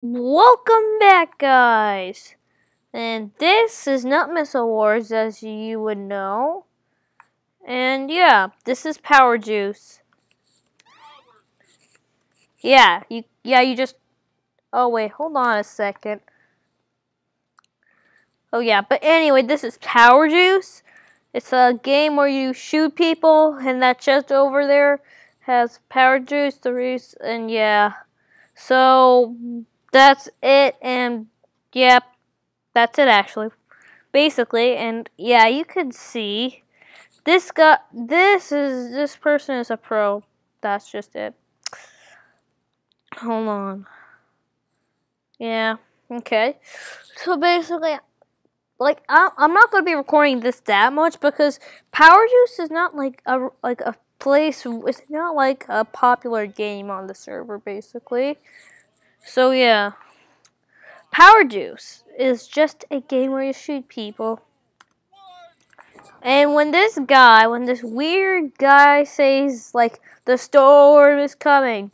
Welcome back, guys! And this is not Missile Wars, as you would know. And yeah, this is Power Juice. Yeah, you yeah, you just Oh wait, hold on a second. Oh yeah, but anyway, this is Power Juice. It's a game where you shoot people, and that chest over there has Power Juice, the reason, and yeah. So that's it, and yep, that's it actually, basically, and yeah, you could see this guy. This is this person is a pro. That's just it. Hold on. Yeah. Okay. So basically, like I'm not gonna be recording this that much because Power Juice is not like a like a place. It's not like a popular game on the server, basically. So yeah, Power Juice is just a game where you shoot people. And when this guy, when this weird guy says like the storm is coming,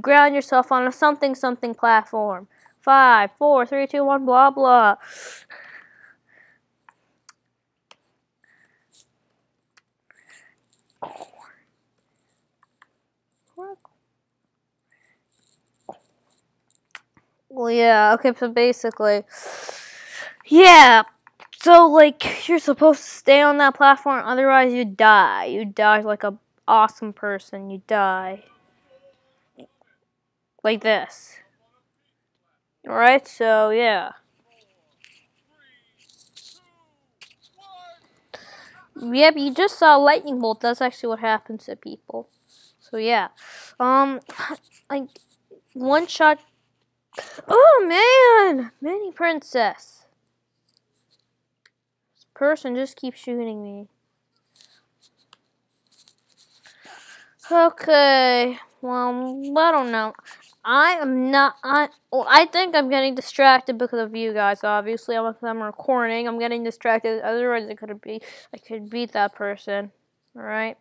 ground yourself on a something something platform. Five, four, three, two, one, blah blah. Well, yeah, okay, so basically, yeah, so, like, you're supposed to stay on that platform, otherwise you die. You die like a awesome person, you die. Like this. Alright, so, yeah. Yep, you just saw a lightning bolt. That's actually what happens to people. So, yeah. Um, like, one shot Oh man! Mini princess. This person just keeps shooting me. Okay. Well, I don't know. I am not. I. Well, I think I'm getting distracted because of you guys. Obviously, I'm, I'm recording. I'm getting distracted. Otherwise, I could be. I could beat that person. All right.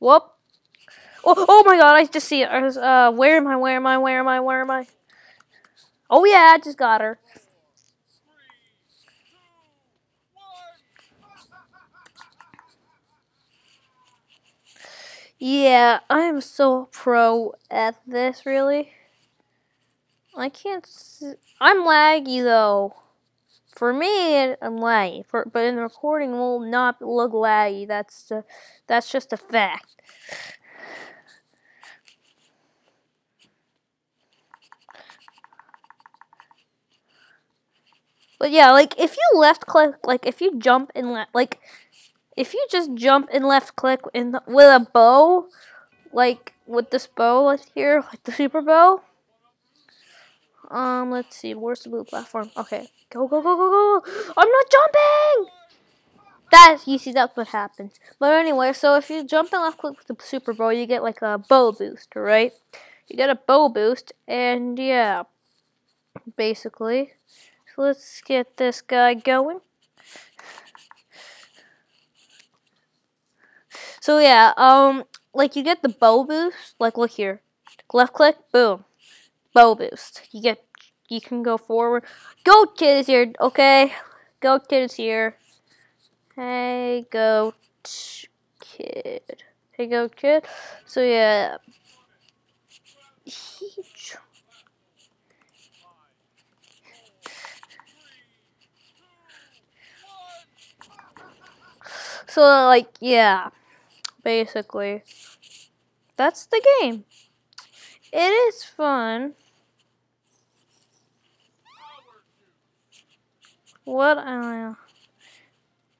Whoop. Oh, oh my god, I just see it. Uh, where am I? Where am I? Where am I? Where am I? Oh yeah, I just got her. Yeah, I am so pro at this, really. I can't. I'm laggy though. For me, I'm laggy. For but in the recording, will not look laggy. That's uh, that's just a fact. But yeah, like if you left click, like if you jump and left, like if you just jump and left click in the, with a bow, like with this bow here, like the super bow. Um, let's see, where's the blue platform? Okay, go, go, go, go, go! I'm not jumping. That you see, that's what happens. But anyway, so if you jump and left click with the super bow, you get like a bow boost, right? You get a bow boost, and yeah, basically let's get this guy going. So yeah, um, like you get the bow boost. Like look here, left click, boom, bow boost. You get, you can go forward. Goat Kid is here, okay? Goat Kid is here. Hey, Goat Kid. Hey, Goat Kid. So yeah. He So, like, yeah, basically, that's the game. It is fun. What? Uh,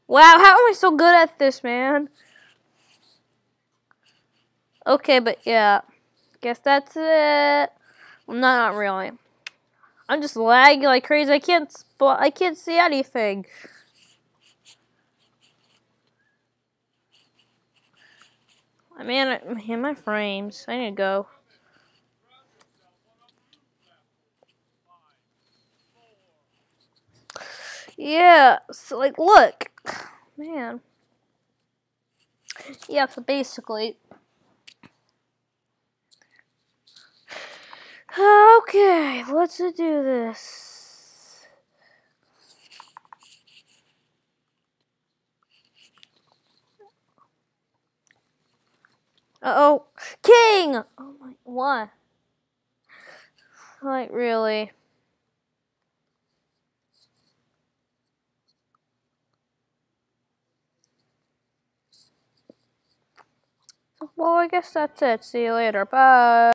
wow, how am I so good at this, man? Okay, but yeah, guess that's it. Well, not really. I'm just lagging like crazy. I can't. I can't see anything. I mean, in my frames. I need to go. Yeah, so like, look, man. Yeah, so basically, Okay, let's do this. Uh oh, King! Oh my, what? Like, really? Well, I guess that's it. See you later. Bye.